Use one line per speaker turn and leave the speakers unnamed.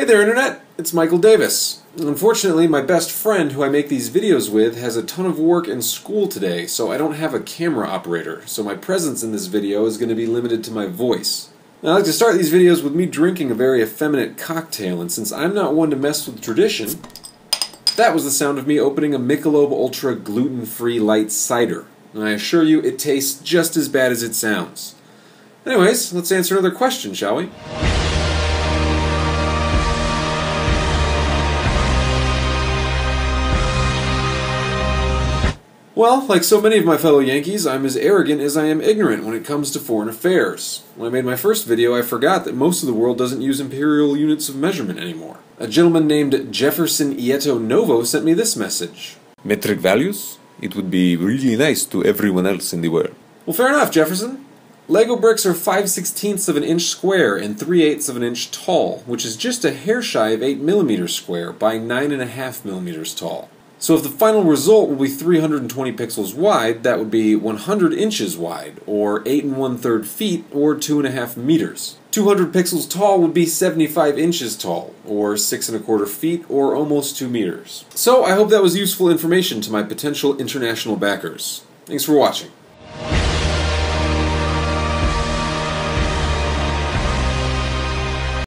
Hey there, Internet! It's Michael Davis. Unfortunately, my best friend who I make these videos with has a ton of work and school today, so I don't have a camera operator, so my presence in this video is going to be limited to my voice. Now, I like to start these videos with me drinking a very effeminate cocktail, and since I'm not one to mess with tradition, that was the sound of me opening a Michelob Ultra gluten-free light cider. And I assure you, it tastes just as bad as it sounds. Anyways, let's answer another question, shall we? Well, like so many of my fellow Yankees, I'm as arrogant as I am ignorant when it comes to foreign affairs. When I made my first video, I forgot that most of the world doesn't use imperial units of measurement anymore. A gentleman named Jefferson Ieto Novo sent me this message.
Metric values? It would be really nice to everyone else in the world.
Well, fair enough, Jefferson. Lego bricks are 5 sixteenths of an inch square and 3 eighths of an inch tall, which is just a hair shy of 8 millimeters square by 9.5 millimeters tall. So if the final result will be 320 pixels wide, that would be 100 inches wide, or 8 and 1 third feet, or 2.5 meters. 200 pixels tall would be 75 inches tall, or 6 and a quarter feet, or almost 2 meters. So I hope that was useful information to my potential international backers. Thanks for watching.